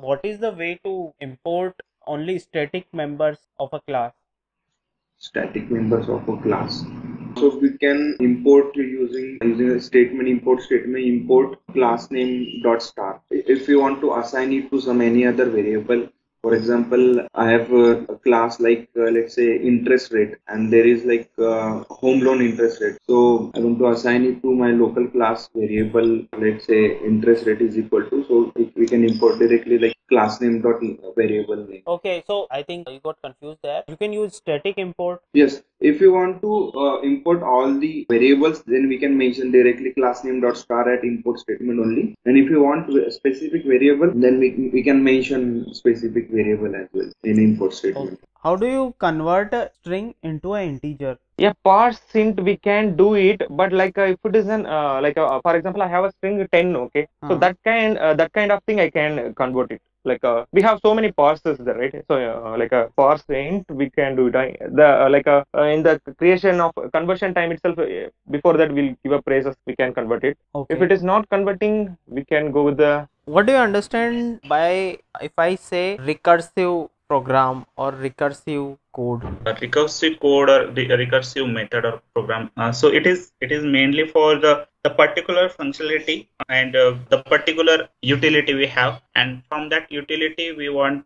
What is the way to import only static members of a class? Static members of a class. So we can import using using a statement import statement import class name dot star. If you want to assign it to some any other variable, for example i have a, a class like uh, let's say interest rate and there is like uh, home loan interest rate so i want to assign it to my local class variable let's say interest rate is equal to so can import directly like class name dot variable name. Okay so i think you got confused there. You can use static import. Yes if you want to uh, import all the variables then we can mention directly class name dot star at import statement only. And if you want a specific variable then we, we can mention specific variable as well in import statement. How do you convert a string into an integer? Yeah, parse int we can do it, but like uh, if it is an uh, like uh, for example, I have a string 10, okay, -huh. so that kind uh, that kind of thing I can convert it. Like uh, we have so many parses there, right? So uh, like a parse int we can do it. The like in the creation of conversion time itself, before that we'll give a praises we can convert it. Okay. If it is not converting, we can go with the what do you understand by if I say recursive program or recursive code? A recursive code or the recursive method or program. Uh, so it is it is mainly for the the particular functionality and uh, the particular utility we have, and from that utility we want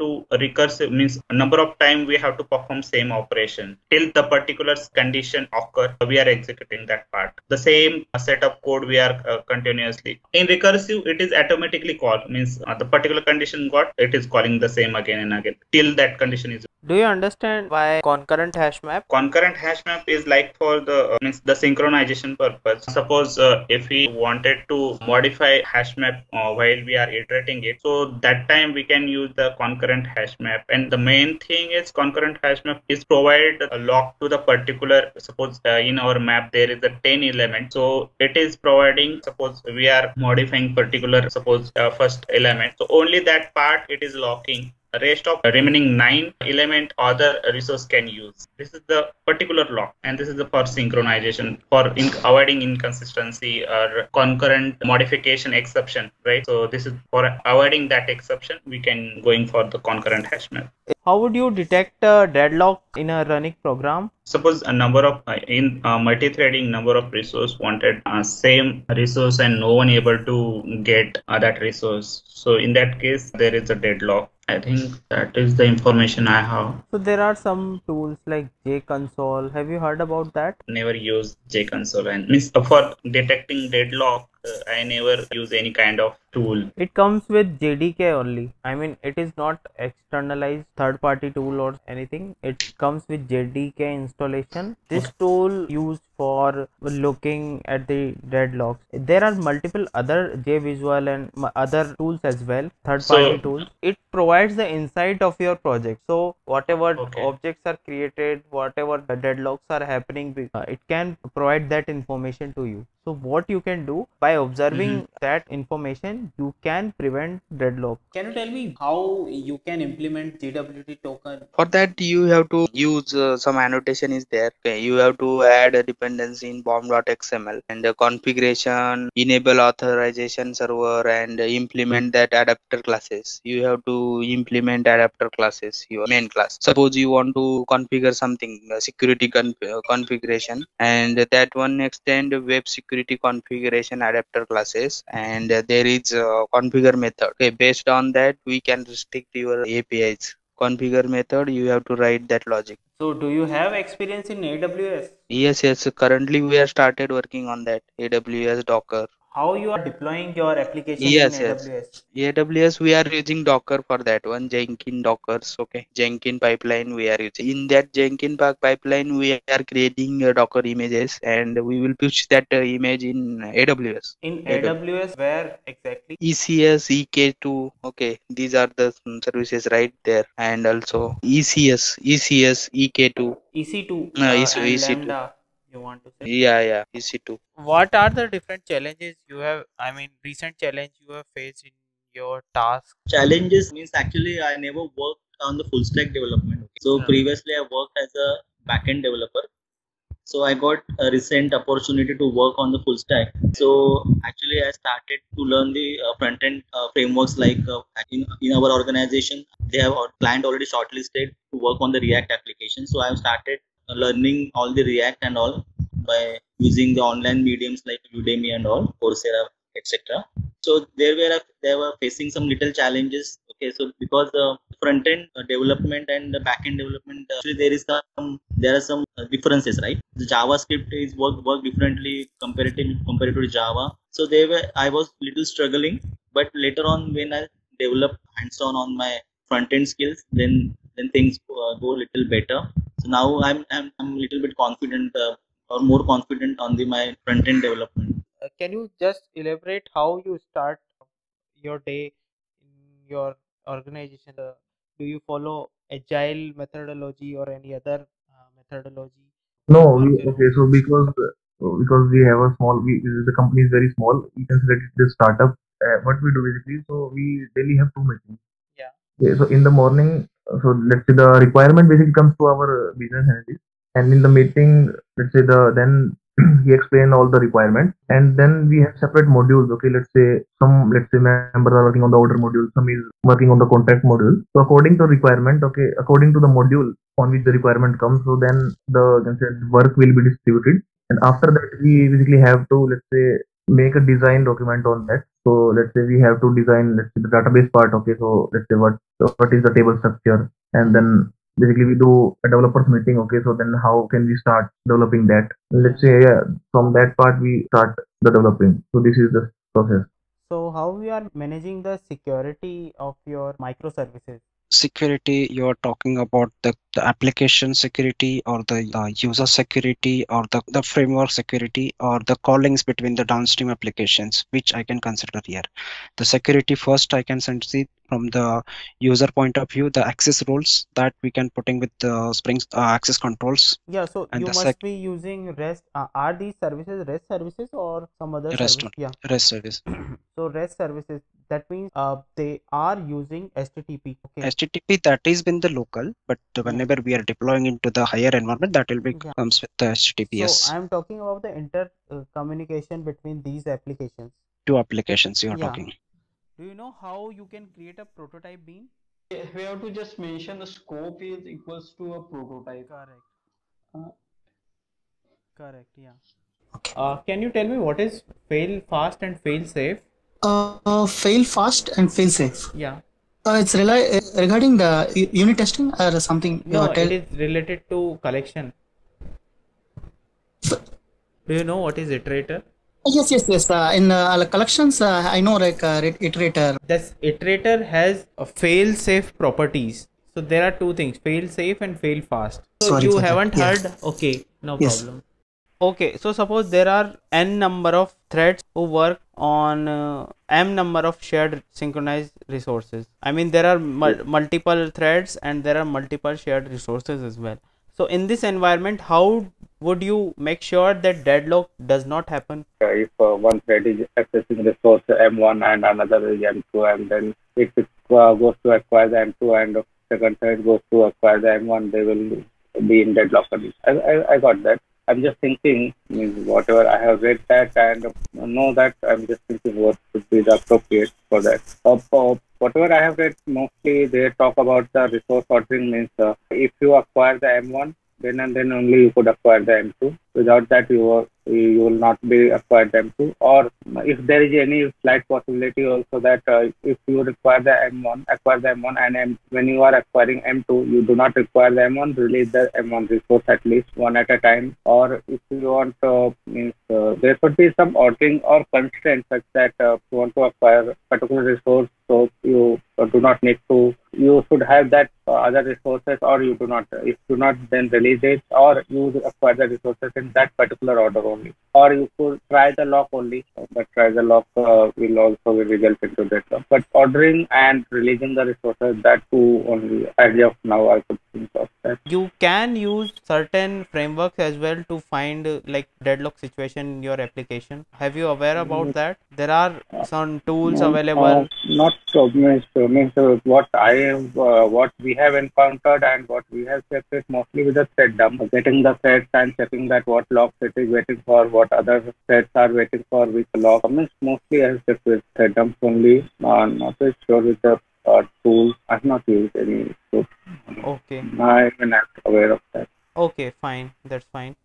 to recursive means number of time we have to perform same operation till the particular condition occur we are executing that part. The same set of code we are uh, continuously. In recursive it is automatically called means uh, the particular condition got it is calling the same again and again till that condition is do you understand why concurrent hash map? Concurrent hash map is like for the uh, means the synchronization purpose. Suppose uh, if we wanted to modify hash map uh, while we are iterating it, so that time we can use the concurrent hash map. And the main thing is concurrent hash map is provide a lock to the particular. Suppose uh, in our map there is a 10 element, so it is providing. Suppose we are modifying particular suppose uh, first element, so only that part it is locking rest of remaining nine element other resource can use. This is the particular lock and this is the for synchronization for in avoiding inconsistency or concurrent modification exception, right? So this is for avoiding that exception, we can going for the concurrent hash map. How would you detect a deadlock in a running program? Suppose a number of uh, in uh, multi-threading number of resource wanted uh, same resource and no one able to get uh, that resource. So in that case, there is a deadlock I think that is the information I have. So there are some tools like JConsole. Have you heard about that? Never used JConsole and means for detecting deadlock uh, I never use any kind of tool. It comes with JDK only. I mean, it is not externalized third party tool or anything. It comes with JDK installation. This tool used for looking at the deadlocks. There are multiple other JVisual and other tools as well, third party so, tools. It provides the insight of your project. So whatever okay. objects are created, whatever the deadlocks are happening, uh, it can provide that information to you. So what you can do by observing mm-hmm. that information, you can prevent deadlock. Can you tell me how you can implement JWT token? For that, you have to use uh, some annotation is there. Okay, you have to add a dependency in pom.xml and the configuration, enable authorization server and implement that adapter classes. You have to implement adapter classes, your main class. Suppose you want to configure something, security con- uh, configuration and that one extend web security security configuration adapter classes and there is a configure method. Okay based on that we can restrict your apis configure method you have to write that logic. So do you have experience in aws yes yes. Currently we have started working on that aws docker how you are deploying your application yes, in AWS? Yes. AWS we are using Docker for that one Jenkins Dockers okay? Jenkins pipeline we are using. In that Jenkins Park pipeline we are creating uh, Docker images and we will push that uh, image in AWS in AWS, AWS where exactly? ECS EK2 okay? These are the services right there. And also ECS ECS EK2 EC2 uh, EC, EC2 Lambda you want to say yeah yeah ec2 what are the different challenges you have i mean recent challenge you have faced in your task challenges means actually i never worked on the full stack development so yeah. previously i worked as a backend developer So I got a recent opportunity to work on the full stack. So actually, I started to learn the uh, front end uh, frameworks like uh, in, in our organization, they have our client already shortlisted to work on the React application. So I've started uh, learning all the React and all by using the online mediums like Udemy and all, Coursera, etc. So there were they were facing some little challenges. Okay, so because the front end uh, development and the back end development, uh, actually there is some there are some uh, differences, right? The JavaScript is work work differently comparatively compared to Java. So they were I was little struggling, but later on when I developed hands-on on my front end skills, then then things go a little better. So now I'm I'm I'm a little bit confident uh, or more confident on the my front end development. Uh, can you just elaborate how you start your day in your organization? Uh, do you follow agile methodology or any other uh, methodology? No, we, okay, so because uh, because we have a small, we, the company is very small, we consider it the startup. Uh, what we do basically, so we daily have two meetings. Yeah. Okay, so in the morning, so let's say the requirement basically comes to our business analyst, and in the meeting, let's say the then he explain all the requirements, and then we have separate modules. Okay, let's say some let's say members are working on the order module, some is working on the contract module. So according to requirement, okay, according to the module on which the requirement comes, so then the work will be distributed, and after that we basically have to let's say make a design document on that. So let's say we have to design let's say the database part. Okay, so let's say what what is the table structure, and then basically we do a developers meeting. Okay, so then how can we start developing that? Let's say yeah, from that part we start the developing. So this is the process. So how we are managing the security of your microservices? Security you're talking about the, the application security or the, the user security or the, the framework security or the callings between the downstream applications which i can consider here. The security first i can see from the user point of view the access rules that we can putting with the spring uh, access controls Yeah, so And you must be using REST. Uh, are these services REST services or some other REST service? one. Yeah. rest service So REST services. That means uh, they are using HTTP. Okay. http that is been the local but whenever we are deploying into the higher environment that will be Yeah. comes with the https So I'm talking about the inter uh, communication between these applications. two applications you are Yeah. talking Do you know how you can create a prototype bean? we have to just mention the scope is equals to a prototype. Correct. Uh, Correct. Yeah. Uh, can you tell me what is fail fast and fail safe? uh, fail fast and fail safe. Yeah. Uh, it's rely uh, regarding the unit testing or something. No, are tell- it is related to collection. Do you know what is iterator? Yes, yes, yes. Uh, in uh, collections, uh, I know like uh, iterator. This iterator has a fail safe properties. So there are two things, fail safe and fail fast. So Sorry you haven't Yeah. heard? Okay, no Yes. problem. Okay, so suppose there are n number of threads who work on uh, m number of shared synchronized resources. I mean there are mul- multiple threads and there are multiple shared resources as well. So in this environment, how would you make sure that deadlock does not happen? if uh, one thread is accessing resource M1 and another is M2, and then if it uh, goes to acquire the M2 and second thread goes to acquire the M1, they will be in deadlock. condition. I, I, I got that. I'm just thinking, whatever I have read that and know that, I'm just thinking what would be the appropriate for that. Uh, whatever I have read, mostly they talk about the resource ordering means uh, if you acquire the M1, then and then only you could acquire the M2. Without that, you are, you will not be acquired M2. Or if there is any slight possibility also that uh, if you require the M1, acquire the M1, and M, when you are acquiring M2, you do not require the M1, release the M1 resource at least one at a time. Or if you want, uh, means uh, there could be some ordering or constraint such that uh, you want to acquire particular resource, so you uh, do not need to you should have that uh, other resources or you do not if do not then release it or you acquire the resources in that particular order only. Or you could try the lock only but try the lock uh, will also result into that. But ordering and releasing the resources that two only as of now i could think of you can use certain frameworks as well to find uh, like deadlock situation in your application have you aware about Mm. that there are some tools available uh, not uh, means, means uh, what I uh, what we have encountered and what we have checked is mostly with the thread dump, getting the threads and checking that what locks it is waiting for, what other threads are waiting for which lock. I mean, mostly I have checked with thread dumps only. Uh, not very sure with the uh, tools. I have not used any. So Okay. I'm not aware of that. Okay, fine. That's fine.